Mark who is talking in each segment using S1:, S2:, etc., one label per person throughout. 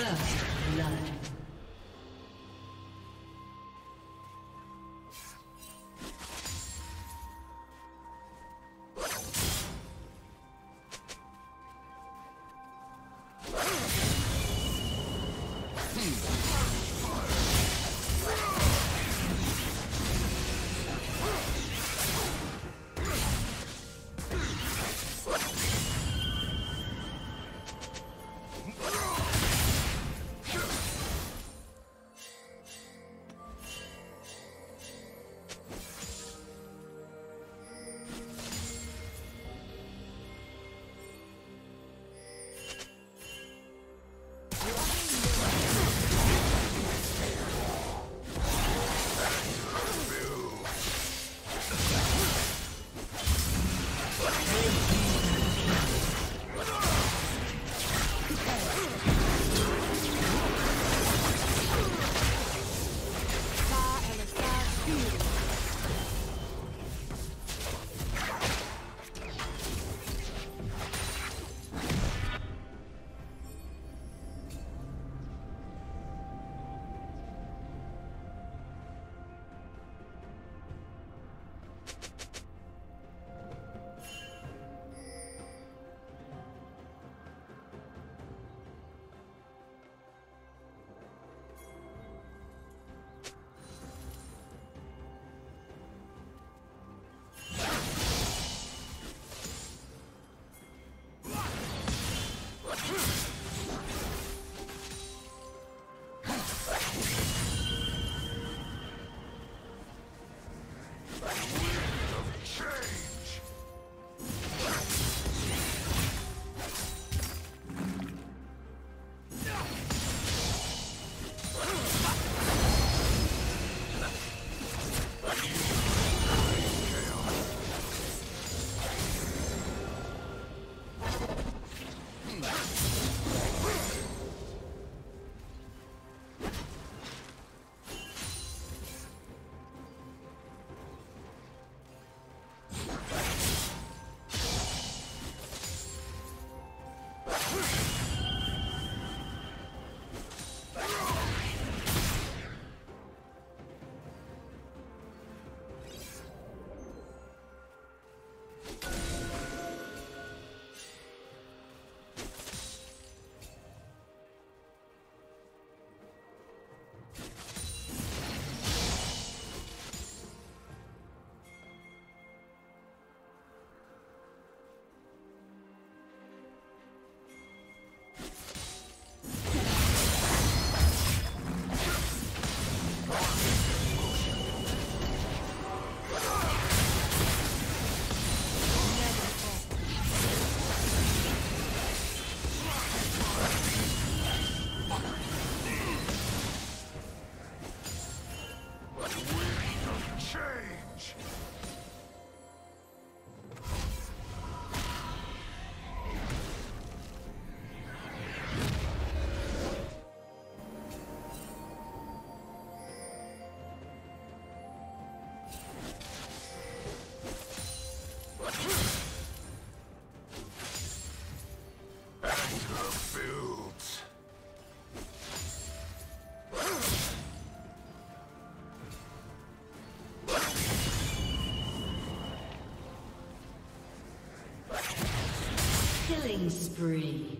S1: First blood. Killing spree.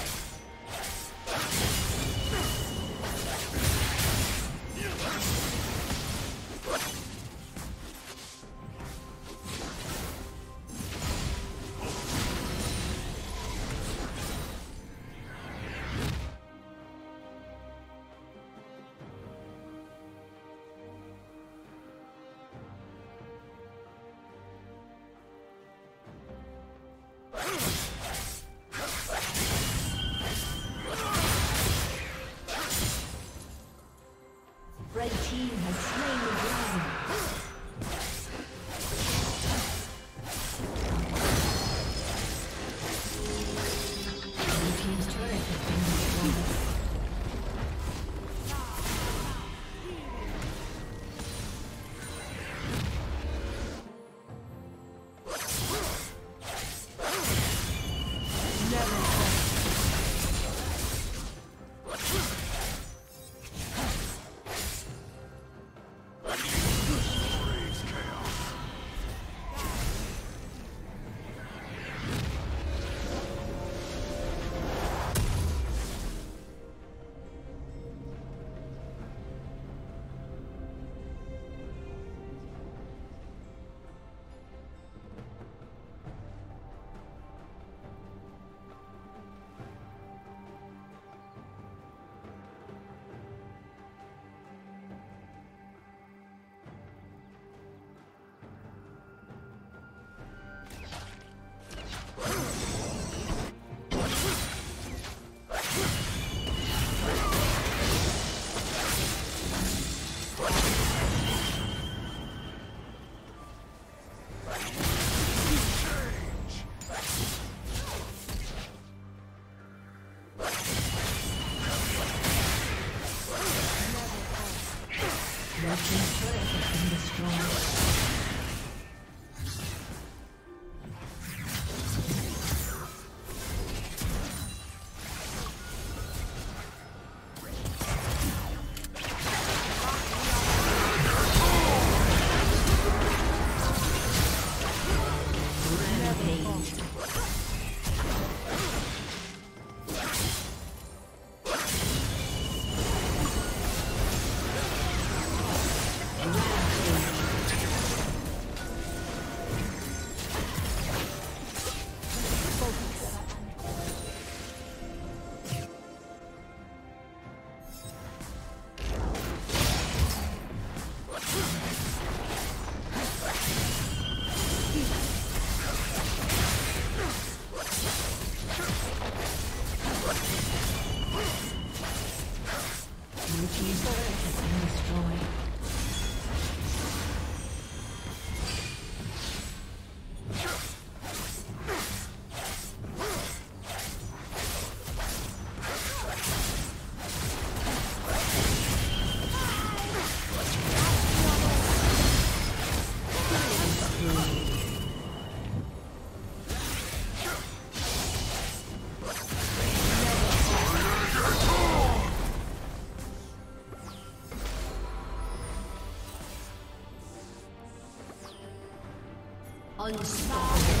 S1: Unstoppable.